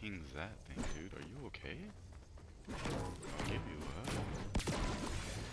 pings that thing, dude? Are you okay? I'll give you a hug.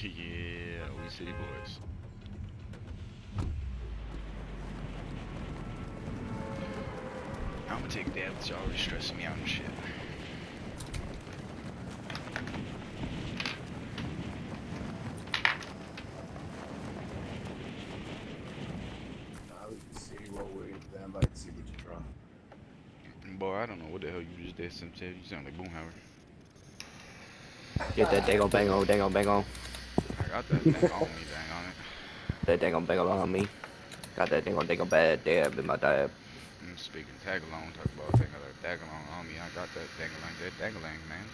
Yeah, we city boys. I'm gonna take a dab. It's already stressing me out and shit. Nah, we see what we then like see what you draw. Boy, I don't know what the hell you just did, Sim said. You sound like Boomhauer. Get that dangle bango, dangle bango. I got that thing on me, dang on it. That dangle bango on me. Got that dangle dangle bad dab in my dab. I'm speaking tagalong, talk about thing like tagalong on me. I got that dangalang, that dangalang, man.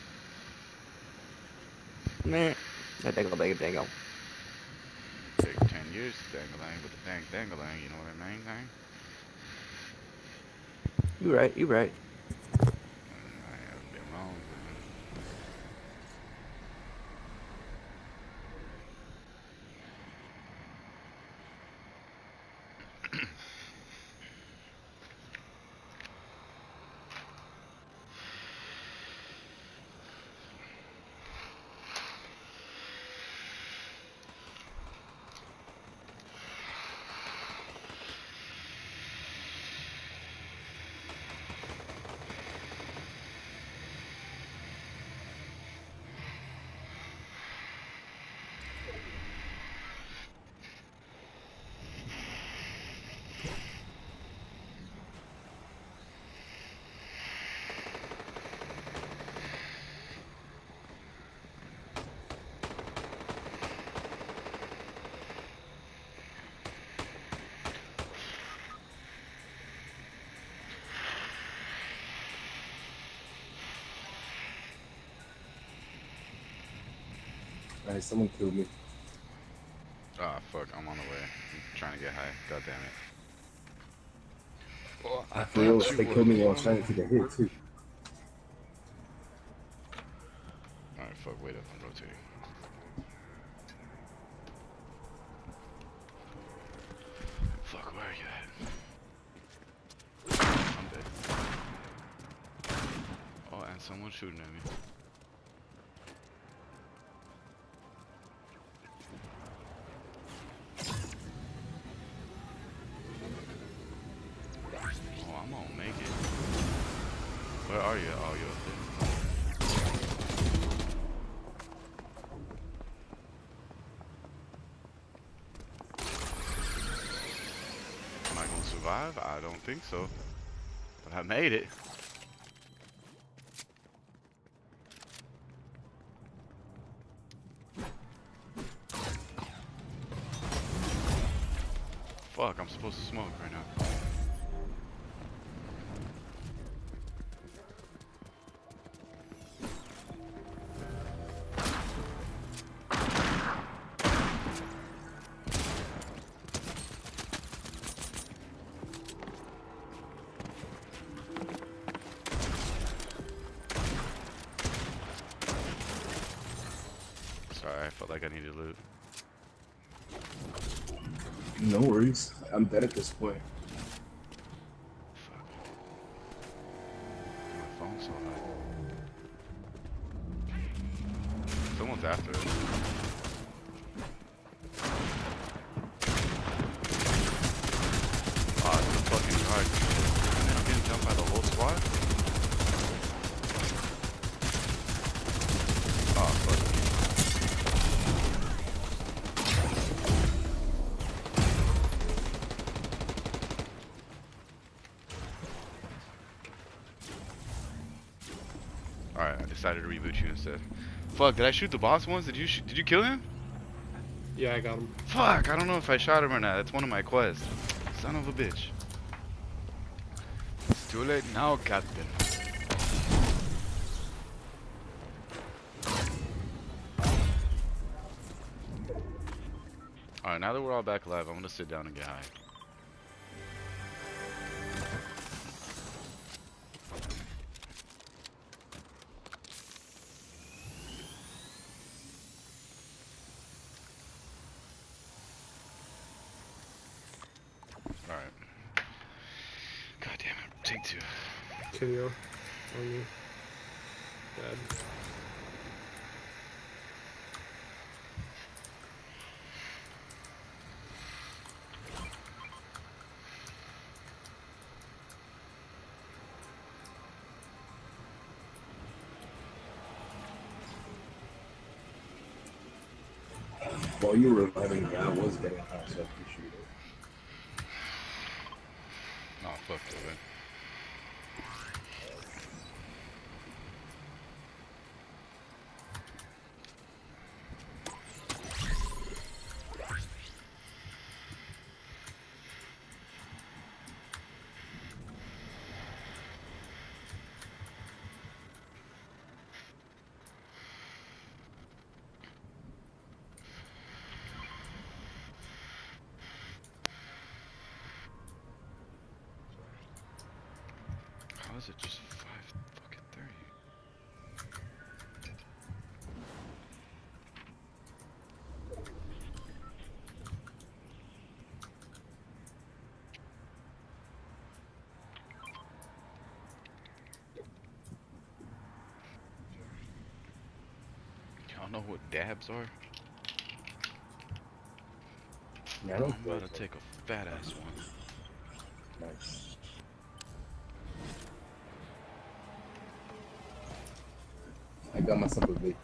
Man, that dangle bango dango. Take 10 years to dangalang, but the dang dangalang, you know what I mean, thing? You right, you right. Mm, I haven't been wrong, man. Hey, someone killed me. Ah, fuck, I'm on the way. I'm trying to get high. God damn it. Oh, I For real, they killed me were- while trying to take a hit too. Alright, fuck, wait up, I'm rotating. Fuck, where are you at? I'm dead. Oh, and someone's shooting at me. I don't think so. But I made it. Fuck, I'm supposed to smoke right now. Felt like I needed loot. No worries. I'm dead at this point. Alright, I decided to reboot you instead. Fuck, did I shoot the boss once? Did you did you kill him? Yeah, I got him. Fuck, I don't know if I shot him or not. That's one of my quests. Son of a bitch. It's too late now, Captain. Alright, now that we're all back alive, I'm gonna sit down and get high. While you were reviving me, I was getting high, so I appreciate it. Oh, fuck it, know what dabs are? Yeah, I I'm don't about feel to take a fat ass one. nice. I got myself a vape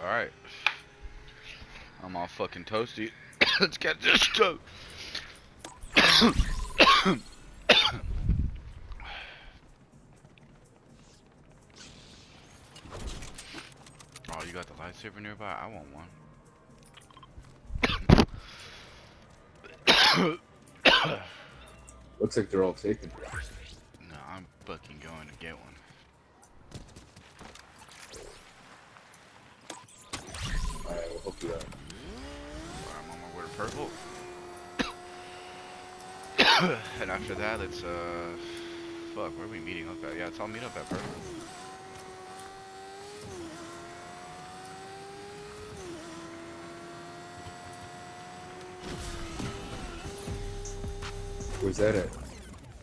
Alright. I'm all fucking toasty. Let's get this stoked. Oh, you got the lightsaber nearby? I want one. Looks like they're all taken. No, I'm fucking going to get one. Alright, we'll hook you up. I'm on my way to purple. and after that, it's uh, fuck, where are we meeting up at? Yeah, it's all meet up at purple. Where's that at?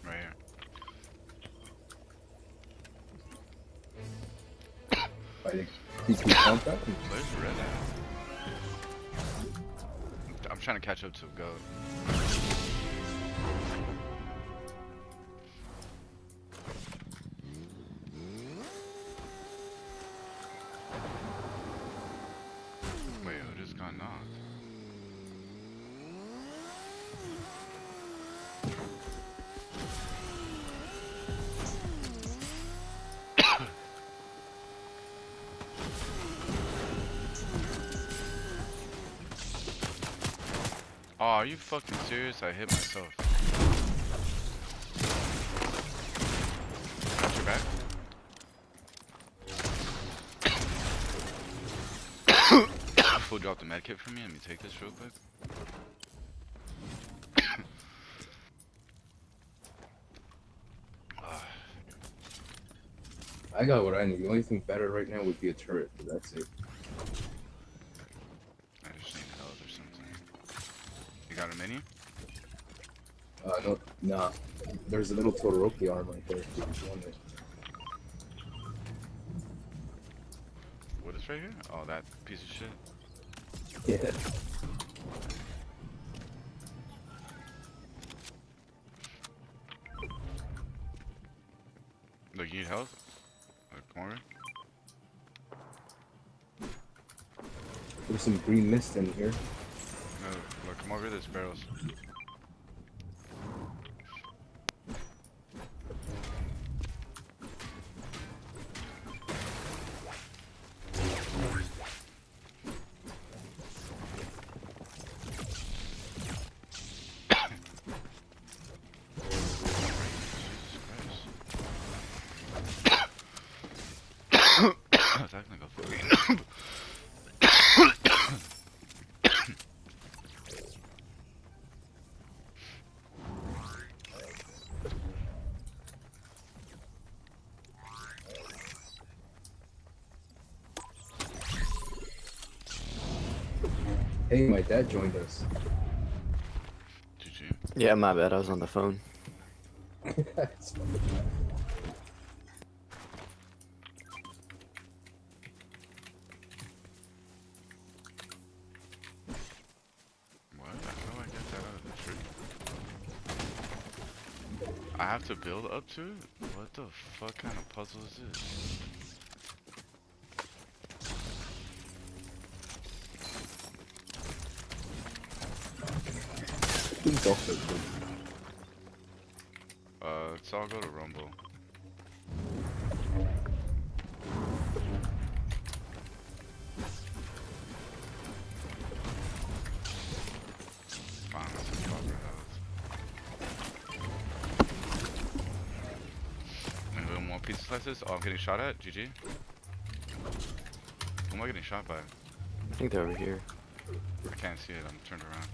Right here. TP compact? Where's the red at? Trying to catch up to a goat. Are you fucking serious? I hit myself. Got your back? Fool dropped the medkit for me. Let me take this real quick. I got what I need. The only thing better right now would be a turret, but that's it. Nah. There's a little Todoroki arm right there. if you want it. What is right here? Oh, that piece of shit. Yeah. Look, you need health? Look, come over. There's some green mist in here. No, look, come over. There's barrels. Jesus Christ. I was acting like a fucking Hey, my dad joined us. GG. Yeah, my bad. I was on the phone. It's fucking bad. What? How do I get that out of the tree? I have to build up to it? What the fuck kind of puzzle is this? Who's off it, dude? Uh, let's all go to Rumble. Fine, let's just cover those. Maybe more pizza slices? Oh, I'm getting shot at? GG? Who am I getting shot by? I think they're over here. I can't see it, I'm turned around.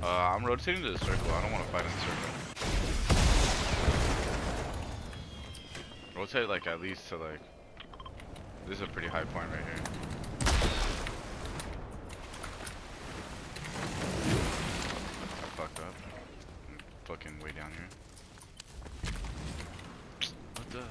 Uh, I'm rotating to the circle. I don't want to fight in the circle. Rotate like at least to like. This is a pretty high point right here. I fucked up. I'm fucking way down here. What the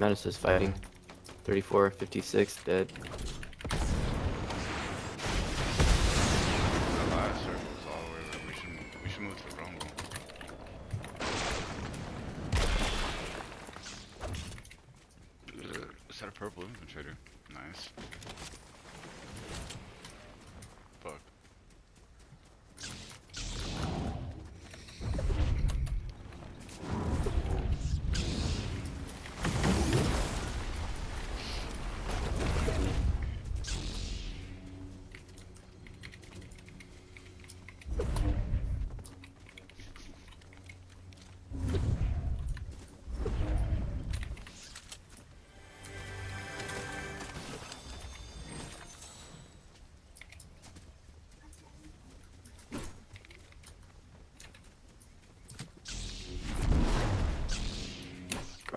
Menace is fighting. 34, 56, dead.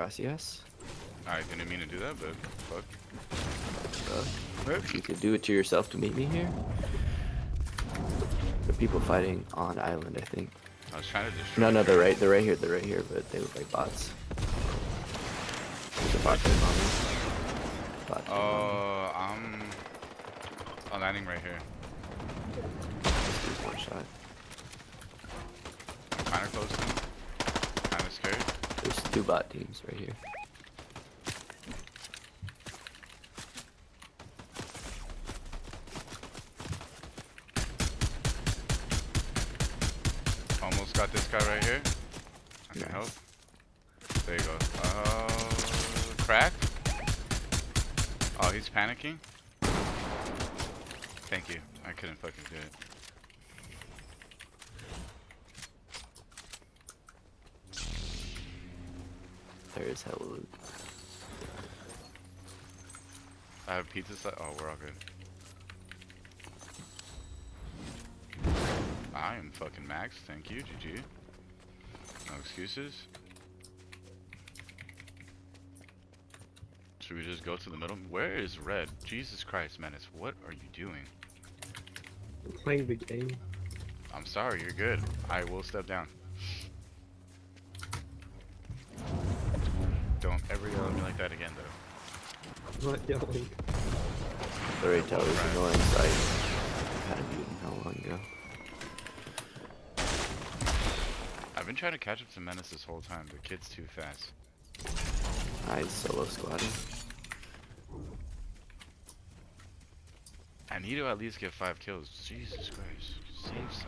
Gracias. I didn't mean to do that, but fuck. Uh, you could do it to yourself to meet me here. The people fighting on island, I think. I was trying to destroy. No, no, they're right. They're right here. They're right here, but they look like bots. There's a bot. Bot there. Uh, I'm. I'm landing right here. Dude's one shot. Kinda close to him. Two bot teams right here. Almost got this guy right here. I can help. There you go. Uh, crack. Oh, he's panicking. Thank you. I couldn't fucking do it. There is hella loot. I have pizza slice. Oh, we're all good. I am fucking max. Thank you. GG. No excuses. Should we just go to the middle? Where is red? Jesus Christ, Menace. What are you doing? I'm playing the game. I'm sorry, you're good. I will step down. That again, though. I'm not yelling. The raid tower is Right. annoying sight. Had a mutant how long ago? I've been trying to catch up to Menace this whole time. The kid's too fast. I solo squatting. I need to at least get five kills. Jesus Christ. Save some.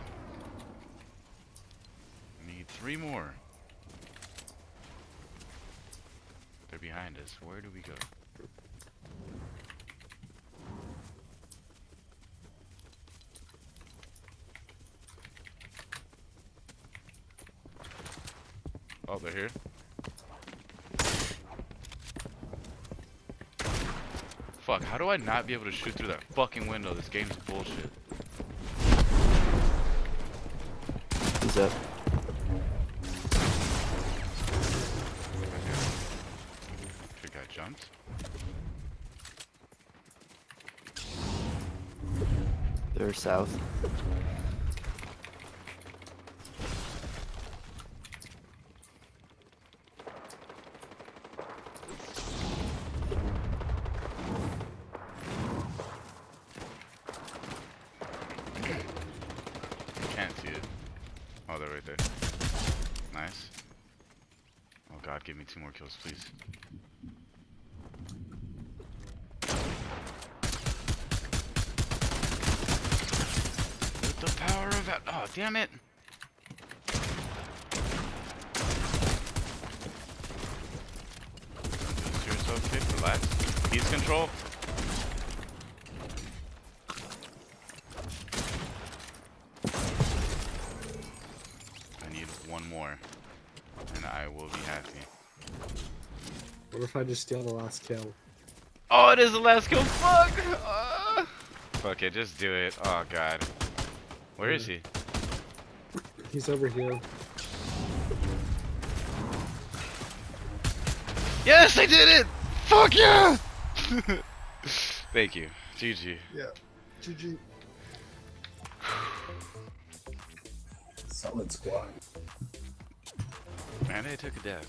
Need three more. behind us. Where do we go? Oh, they're here. Fuck, how do I not be able to shoot through that fucking window? This game's bullshit. He's up. South. Can't see it. Oh, they're right there. Nice. Oh god, give me two more kills, please. Power of that. Oh, damn it! Just yourself, kid. Relax. He's control. I need one more, and I will be happy. What if I just steal the last kill? Oh, it is the last kill. Fuck. Uh. Fuck it, just do it. Oh god. Where is he? He's over here. Yes, I did it. Fuck yeah. Thank you. GG. Yeah. GG. Solid squad. Man, I took a dab.